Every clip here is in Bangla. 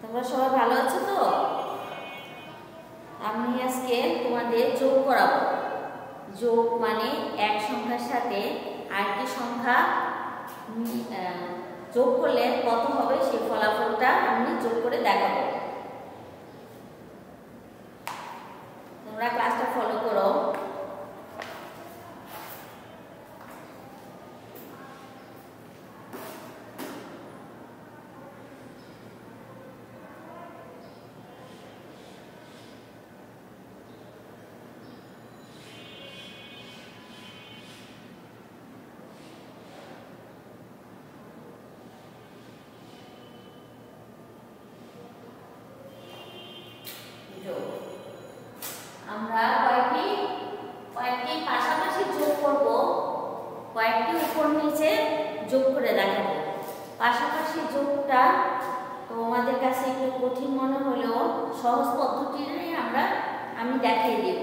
তোমরা সবাই ভালো আছো তো? আমি আজকে তোমাদের যোগ করাবো। যোগ মানে এক সংখ্যার সাথে আরেকটি সংখ্যা যোগ করলে কত হবে? সেই ফলাফলটা আমি যোগ করে দেখাবো। তোমরা ক্লাসটা ফলো করো। কঠিন মনে হলেও সহজ পদ্ধতি আমরা আমি দেখিয়ে দেব।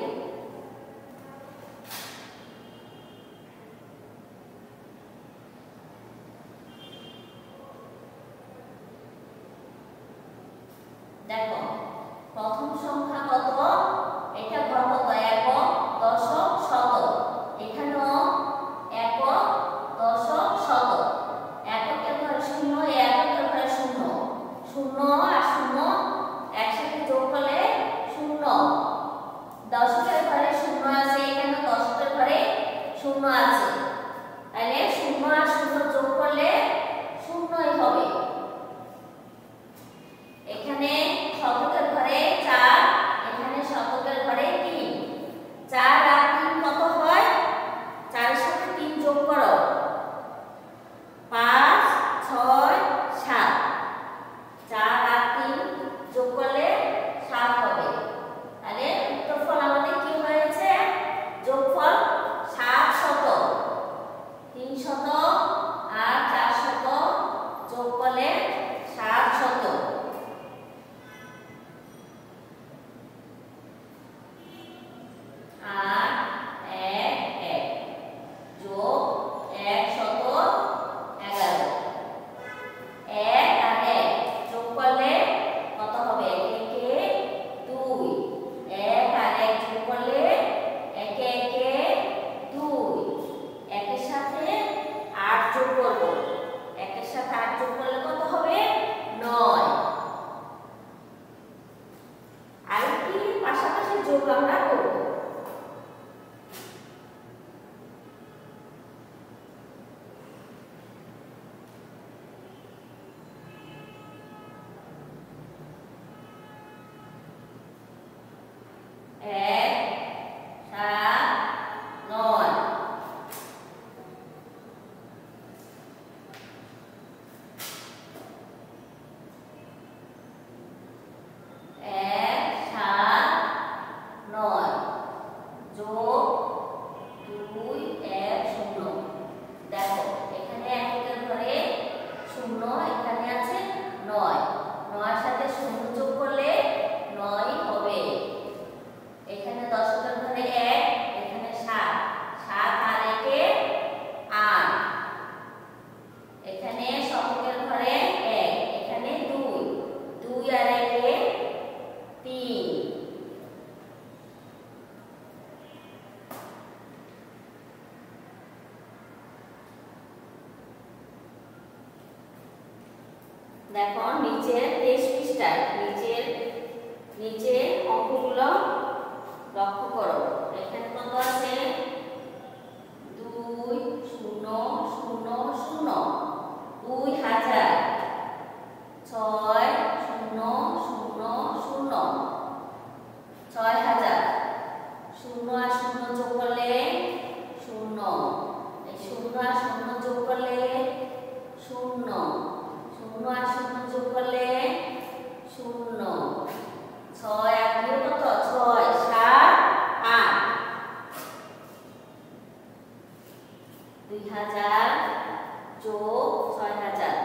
দেখো প্রথম সংখ্যা কত? দেখো নিচের তেইশ পৃষ্ঠায় নিচের নিচে অঙ্কগুলো লক্ষ্য করো। এখানে কত আছে? দুই হাজার যোগ ছয় হাজার।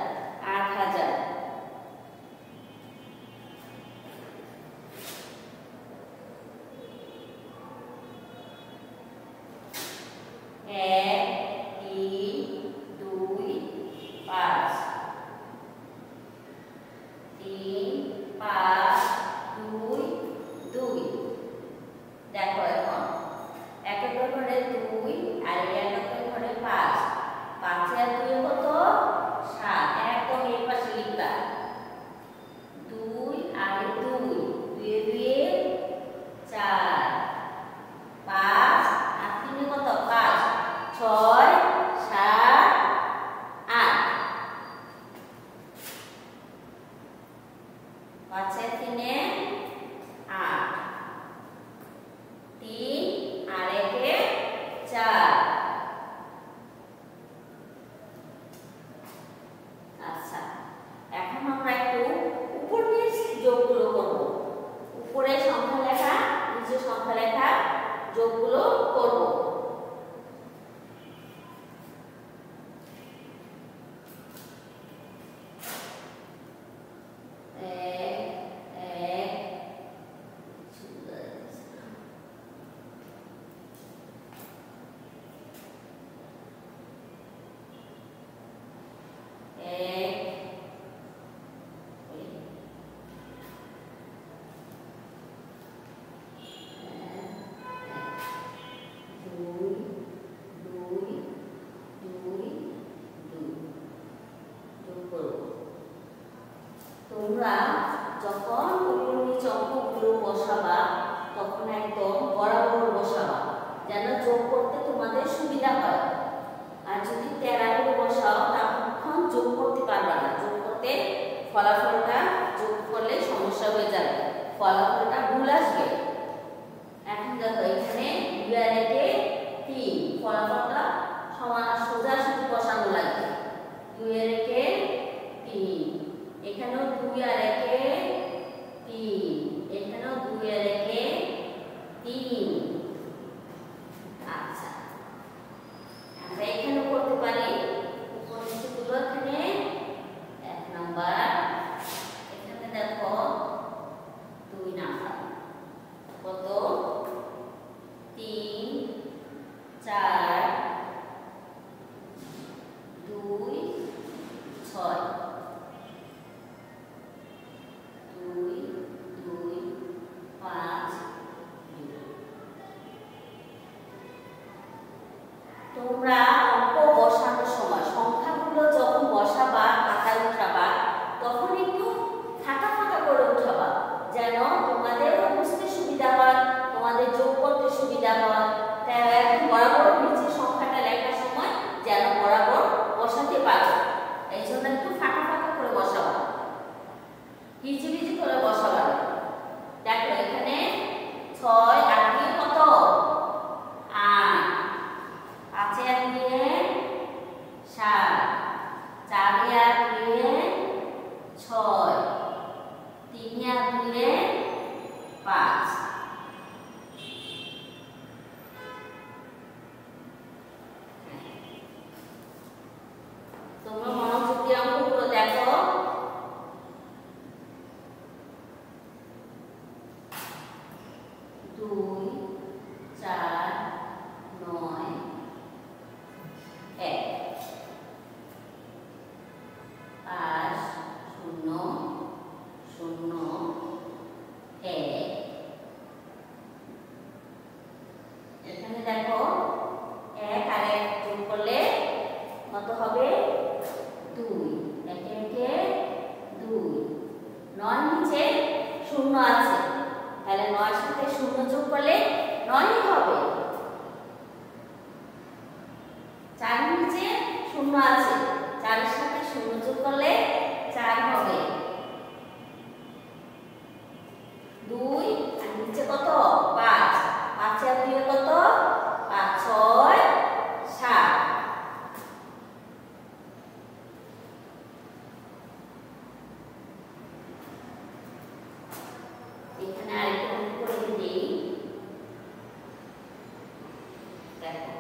এখানেও দুই আর একে তিন। এখানেও দুই আর একে তিন। দুই, চার, নয়, এক। পাঁচ, শূন্য শূন্য, এক। এখানে দেখো, এক আর এক যোগ করলে কত হবে? দুই। একে একে দুই। নয় নিচে শূন্য আছে। তাহলে নয়ের সাথে শূন্য যোগ করলে নয়ই হবে চার নিচে শূন্য আছে চারের সাথে শূন্য যোগ করলে চার হবে দুই আর নিচে কত পাঁচ পাঁচ আর দুই কত পাঁচ ছয় সাত এখানে আরেকটা অঙ্ক করে দিই দেখো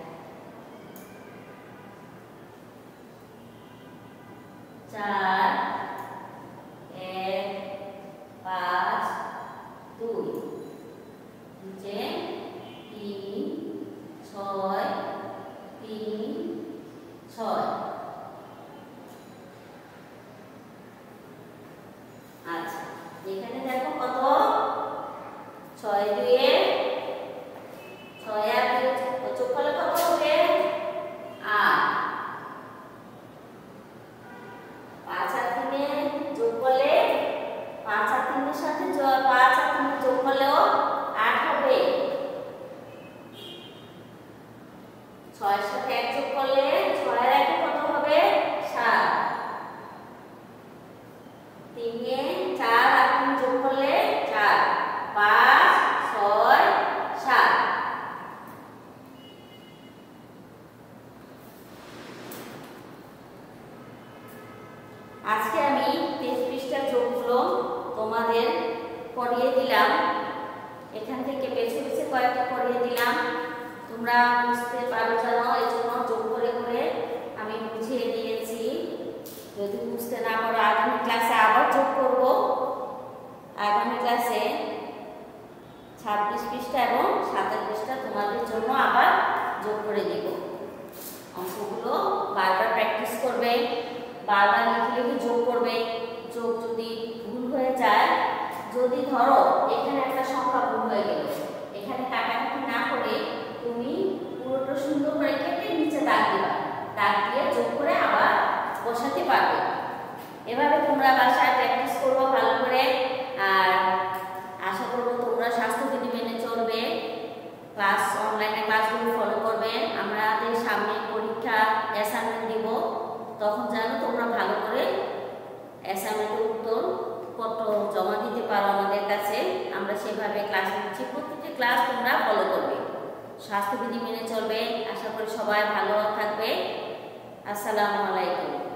চার এক পাঁচ দুই নিচে তিন ছয় তিন ছয় আচ্ছা এখানে দেখো কত ছয় দুয়ে ছয় আর দুই যোগ করলে কত হবে আট পাঁচ আর তিনে যোগ করলে পাঁচ আর তিনের সাথে য- পাঁচ আর তিনে যোগ করলেও আট হবে ছয়ের সাথে এক যোগ করলে ছয়ের একে কত হবে সাত তিনে চার আর যোগ করলে চার। পাঁচ, ছয়, সাত। আজকে আমি তেইশ পৃষ্ঠার যোগগুলো তোমাদের পড়িয়ে দিলাম। এখান থেকে বেছে বেছে কয়েকটা পড়িয়ে দিলাম। তোমরা বুঝতে পারো যেন এই জন্য যোগ করে করে আমি বুঝিয়ে দিয়েছি। যদি বুঝতে না পারো, আগামী ক্লাসে আবার আগামী ক্লাসে ছাব্বিশ পৃষ্ঠা এবং সাতাশ পৃষ্ঠা তোমাদের জন্য আবার যোগ করে দিব। অংশগুলো বারবার প্র্যাকটিস করবে, বারবার লিখে লিখে যোগ করবে? যোগ যদি ভুল হয়ে যায়, যদি ধরো এখানে একটা সংখ্যা ভুল হয়ে গেল, এখানে কাটাকাটি না করে তুমি পুরোটা সুন্দর করে কেটে নিচে দাগ দিবা। দাগ দিয়ে যোগ করে আবার বসাতে পারবে। এভাবে তোমরা বাসায় প্র্যাকটিস করব ভালো করে। আর আশা করব তোমরা স্বাস্থ্যবিধি মেনে চলবে। ক্লাস অনলাইনে ক্লাসগুলো ফলো করবে। আমাদের সামনে পরীক্ষা অ্যাসাইনমেন্ট দিব। তখন যেন তোমরা ভালো করে অ্যাসাইনমেন্টের উত্তর পত্র জমা দিতে পারো আমাদের কাছে। আমরা সেভাবে ক্লাস নিচ্ছি। প্রত্যেকটি ক্লাস তোমরা ফলো করবে। স্বাস্থ্যবিধি মেনে চলবে। আশা করি সবাই ভালো থাকবে। আসসালামু আলাইকুম।